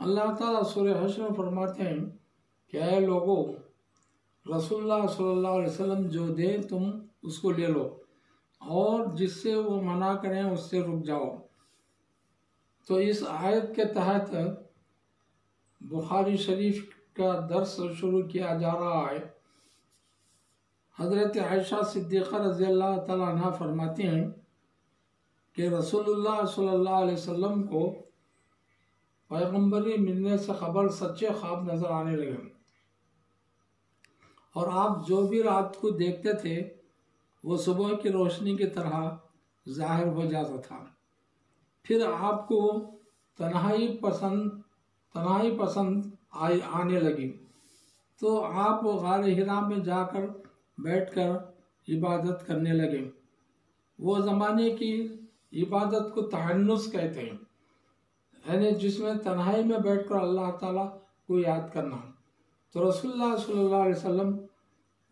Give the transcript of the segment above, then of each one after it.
अल्लाह ताला सूर्य हश्र में फरमाते हैं कि ऐ लोगों रसूलुल्लाह सल्लल्लाहु अलैहि वसल्लम जो दे तुम उसको ले लो और जिससे वो मना करें उससे रुक जाओ तो इस आयत के तहत बुखारी शरीफ का दर्स शुरू किया जा रहा है। हज़रत आयशा सिद्दीक़ा रज़ी अल्लाह तला फरमाती हैं कि रसूलुल्लाह सल्लल्लाहु अलैहि वसल्लम को पैगम्बरी मिलने से खबर सच्चे ख्वाब नज़र आने लगे। और आप जो भी रात को देखते थे, वो सुबह की रोशनी की तरह ज़ाहिर हो जाता था। फिर आपको तन्हाई पसंद तन्हाई पसंद आई आने लगी। तो आप गार हिरा में जाकर बैठकर इबादत करने लगे। वो ज़माने की इबादत को तहनुस कहते हैं। यानी जिसमें तन्हाई में बैठकर अल्लाह ताला को याद करना। तो रसुल्ला अलैहि वसल्लम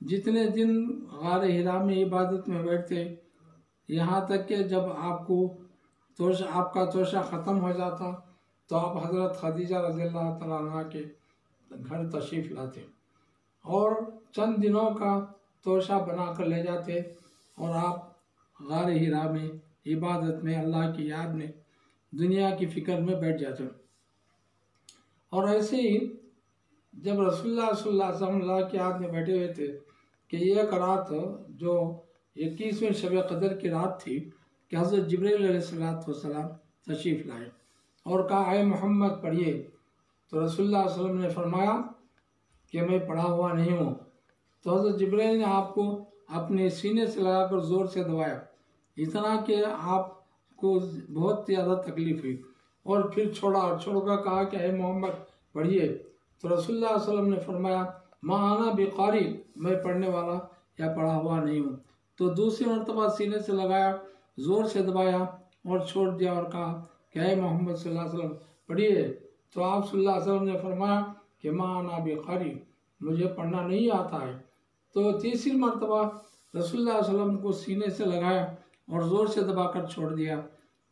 जितने दिन गार हिरा में इबादत में बैठते, यहाँ तक कि जब आपको तोश आपका तोशा ख़त्म हो जाता तो आप हज़रत खदीजा रज़ी अल्लाह तला के घर तशरीफ़ लाते। और चंद दिनों का तोशा बना कर ले जाते और आप गार हीरा में, इबादत में, अल्लाह की याद में, दुनिया की फ़िक्र में बैठ जाते। और ऐसे ही जब रसुल्ला सल्लल्लाहु की याद में बैठे हुए थे कि एक रात जो इक्कीसवें शब कदर की रात थी कि हज़रत जबरीसलाम तशरीफ़ लाए और कहा आए मोहम्मद, पढ़िए। तो रसोल्ला वसल्लम ने फरमाया कि मैं पढ़ा हुआ नहीं हूँ। तो हज़रत जबरील ने आपको अपने सीने से लगाकर ज़ोर से दबाया। इतना कि आपको बहुत ज़्यादा तकलीफ़ हुई। और फिर छोड़ा और छोड़कर कहा कि अः मोहम्मद, पढ़िए। तो रसोल्ला वसल्लम ने फरमाया माँ आना बेकारी, मैं पढ़ने वाला या पढ़ा हुआ नहीं हूँ। तो दूसरी मरतबा सीने से लगाया ज़ोर से दबाया और छोड़ दिया और कहा कि अः मोहम्मद वसल्लम? पढ़िए। तो आप वसल्लम ने फरमाया कि माँ आना बेकारी मुझे पढ़ना नहीं आता है। तो तीसरी मरतबा रसुल्ला को सीने से लगाया और ज़ोर से दबाकर छोड़ दिया।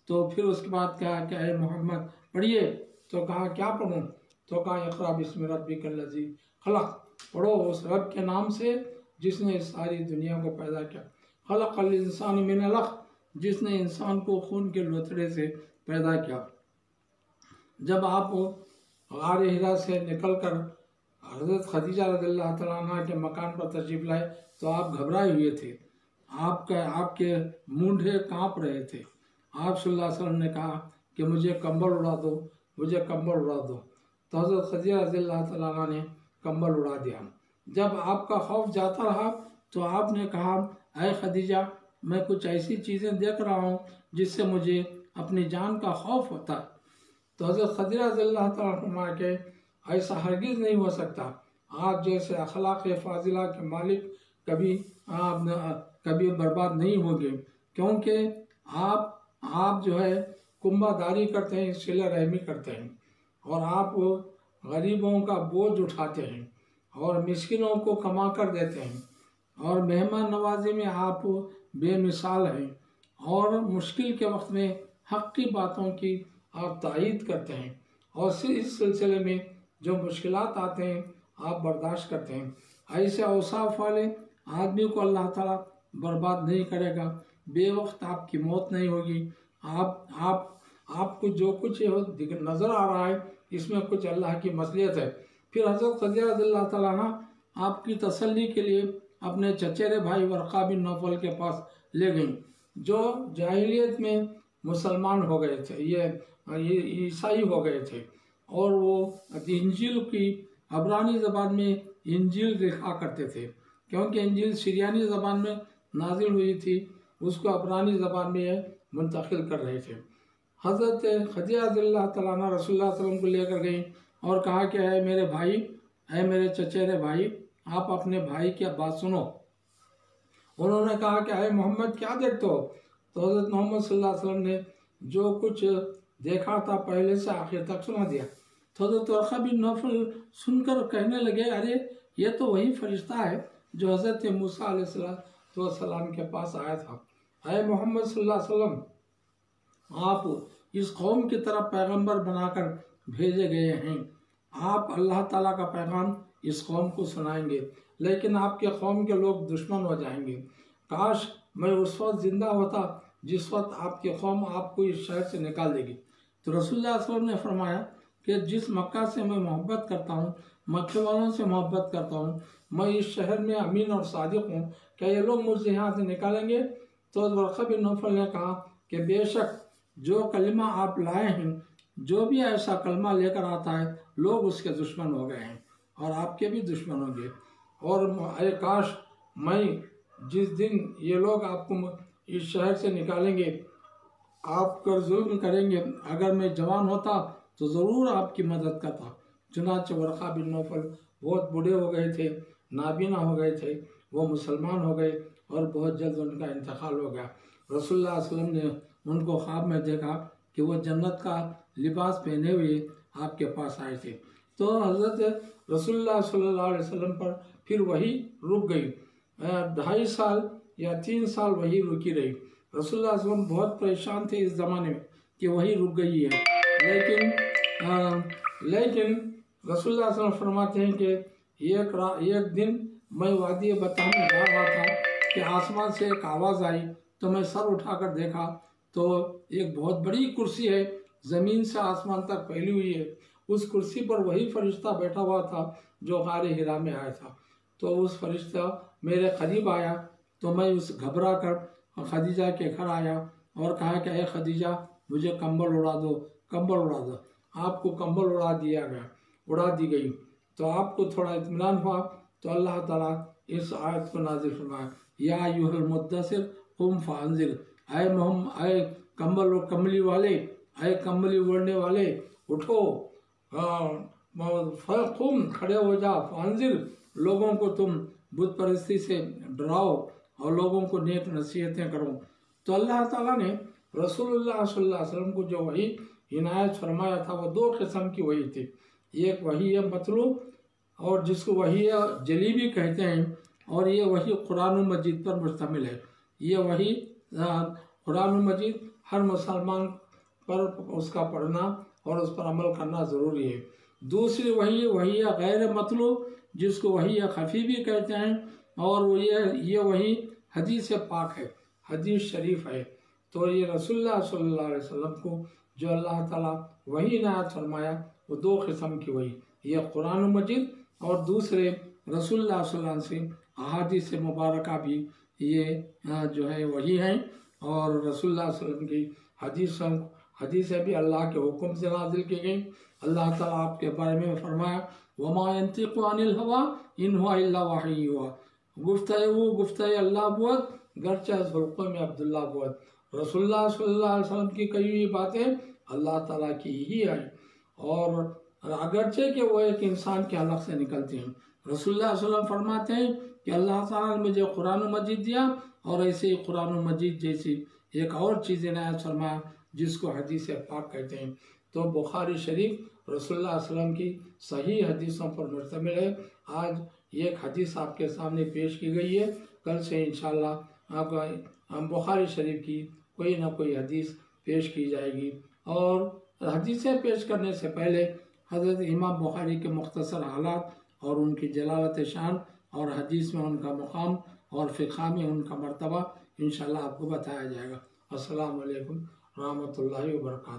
तो फिर उसके बाद कहा कि अः मोहम्मद? पढ़िए। तो कहा, क्या पढ़ूँ? तो कहा अखरा बिस्म रबी कल्लजी खलक। पढ़ो उस रब के नाम से जिसने सारी दुनिया को पैदा किया। खलक इंसान मिन जिसने इंसान को खून के लोथड़े से पैदा किया। जब आप गार हिरा से निकलकर हज़रत खदीजा रज़ील्ला तला के मकान पर तशरीफ़ लाए तो आप घबराए हुए थे। आपके आपके मूंढे काँप रहे थे। आप वसल्लम ने कहा कि मुझे कंबल उड़ा दो, मुझे कंबल उड़ा दो। तो हज़रत खदीजा रज़ील्ला तला ने कंबल उड़ा दिया। जब आपका खौफ जाता रहा तो आपने कहा अय खदीजा मैं कुछ ऐसी चीज़ें देख रहा हूँ जिससे मुझे अपनी जान का खौफ होता है। तो हज़रत खदीरा तमा के ऐसा हरगिज़ नहीं हो सकता। आप जैसे अखलाक फाजिला के मालिक कभी आप कभी बर्बाद नहीं होंगे, क्योंकि आप आप जो है कुंभादारी करते हैं सिला रहमी करते हैं, और आप गरीबों का बोझ उठाते हैं, और मिस्किनों को कमा कर देते हैं, और मेहमान नवाजी में आप बेमिसाल हैं और मुश्किल के वक्त में हक की बातों की आप तायद करते हैं और इस सिलसिले में जो मुश्किल आते हैं, आप बर्दाश्त करते हैं। ऐसे अवसाफ वाले आदमी को अल्लाह ताला बर्बाद नहीं करेगा। बेवक्त आपकी मौत नहीं होगी। आप आप, आपको जो कुछ नज़र आ रहा है, इसमें कुछ अल्लाह की मसलियत है। फिर हज़रत खदिया तला आपकी तसल्ली के लिए अपने चचेरे भाई वर्का बिन नौफल के पास ले गई, जो जाहिलियत में मुसलमान हो गए थे, ये ईसाई हो गए थे। और वो इंजिल की अबरानी ज़बान में इंजिल लिखा करते थे, क्योंकि इंजिल सीरियानी ज़बान में नाजिल हुई थी, उसको अबरानी ज़बान में मुंतकिल कर रहे थे। हज़रत खदिया तला रसोल्ला को लेकर गई और कहा कि है मेरे भाई है मेरे चचेरे भाई आप अपने भाई की बात सुनो। उन्होंने कहा कि, अरे मोहम्मद, क्या देखते हो? तो हज़रत मोहम्मद सल्लल्लाहु अलैहि वसल्लम ने जो कुछ देखा था पहले से आखिर तक सुना दिया। तो हज़रत वर्षा बिन नौफल सुनकर कहने लगे, अरे, ये तो वही फरिश्ता है जो हज़रत मूसा के पास आया था। अय मोहम्मद वसल्लम, आप इस कौम की तरफ़ पैगंबर बनाकर भेजे गए हैं। आप अल्लाह ताला का पैगाम इस कौम को सुनाएँगे। लेकिन आपके कौम के लोग दुश्मन हो जाएँगे। काश मैं उस वक्त ज़िंदा होता जिस वक्त आपकी कौम आपको इस शहर से निकाल देगी। तो रसुल्ला ने फरमाया कि जिस मक्का से मैं मोहब्बत करता हूँ, मक्के वालों से मोहब्बत करता हूँ, मैं इस शहर में अमीन और सादिक हूँ, क्या ये लोग मुझसे यहाँ से निकालेंगे? तो वर्षा बिन ने कहा कि बेशक जो कलमा आप लाए हैं, जो भी ऐसा कलमा लेकर आता है, लोग उसके दुश्मन हो गए हैं। और आपके भी दुश्मन होंगे। और अरे काश मैं जिस दिन ये लोग आपको इस शहर से निकालेंगे, आप कर जुल्म करेंगे। अगर मैं जवान होता तो ज़रूर आपकी मदद करता। चुनाच वर्षा बिन नौफल बहुत बूढ़े हो गए थे, नाबीना हो गए थे, वो मुसलमान हो गए और बहुत जल्द उनका इंतकाल हो गया। रसुल्ला वसल्लम ने उनको ख्वाब में देखा कि वो जन्नत का लिबास पहने हुए आपके पास आए थे। तो हज़रत रसुल्ला अलैहि वसल्लम पर फिर वही रुक गई। ढाई साल या तीन साल वही रुकी रही। रसुल्ला वसल्लम बहुत परेशान थे इस ज़माने में कि वही रुक गई है। लेकिन आ, लेकिन रसुल्ला वसल्लम फरमाते हैं कि एक रा एक दिन मैं वादी बताने जा रहा था कि आसमान से एक आवाज़ आई तो मैं सर उठाकर देखा तो एक बहुत बड़ी कुर्सी है ज़मीन से आसमान तक फैली हुई है। उस कुर्सी पर वही फरिश्ता बैठा हुआ था जो गार हिरा में आया था। तो उस फरिश्ता मेरे करीब आया तो मैं उस घबरा कर खदीजा के घर आया और कहा कि अः खदीजा, मुझे कंबल उड़ा दो, कंबल उड़ा दो। आपको कंबल उड़ा दिया गया, उड़ा दी गई। तो आपको थोड़ा इतमान हुआ तो अल्लाह ताला इस आयत को नाजिल फरमाया, या यूहल मुद्दसिर, कुम फाजिल आए मोहम आए कंबल और कमली वाले आए कमली उड़ने वाले, उठो तुम खड़े हो जा फाजिल लोगों को तुम बुद्ध परिस्थिति से डराओ और लोगों को नेक नसीहतें करो। तो अल्लाह ताला ने रसूलुल्लाह सल्लल्लाहु अलैहि वसल्लम को जो वही हिनायत फरमाया था, वो दो किस्म की वही थी। एक वही है मतलू और जिसको वही जली भी कहते हैं और ये वही कुरान मजीद पर मुश्तमिल है। ये वही कुरान मजीद हर मुसलमान पर उसका पढ़ना और उस पर अमल करना ज़रूरी है। दूसरी वही वही गैर मतलूब जिसको वही खफी भी कहते हैं, और वो ये ये वही हदीस पाक है, हदीस शरीफ है। तो ये रसुल्ला सल्लल्लाहु वसल्लम को जो अल्लाह ताला वही नायत फरमाया, वो दो किस्म की वही, ये कुरान मजिद और दूसरे रसुल्ला से अहादीस मुबारक भी ये जो है वही हैं, और रसुल्ला की हदीस हदीस भी अल्लाह के हुक्म से नाजिल की गई। अल्लाह ताला आपके बारे में फरमाया वमायंतिल हवा, इन हुआ वाही हुआ। गुफ्त वो गुफ्त अल्लाह बुअत गरचा जुल्क़ में अब्दुल्ला बुअत रसोल्ला वसल्लम की कही हुई बातें अल्लाह ताला की ही आई और अगरचे के वो एक इंसान के अलग से निकलती हैं। रसुल्ला फरमाते हैं कि अल्लाह ताला ने मुझे कुरान मजीद दिया और ऐसे ही कुरान मजीद जैसी एक और चीज़ इनायत फरमाया। जिसको हदीस पाक कहते हैं। तो बुखारी शरीफ रसुल्ला वसल्लम की सही हदीसों पर मुश्तमिल है। आज एक हदीस आपके सामने पेश की गई है। कल से इंशाल्लाह आप बुखारी शरीफ की कोई ना कोई हदीस पेश की जाएगी। और हदीसें पेश करने से पहले हज़रत इमाम बुखारी के मुख्तसर हालात और उनकी जलालत शान और हदीस में उनका मुकाम और फ़िका में उनका मरतबा इन आपको बताया जाएगा। असल वरहमल वर्का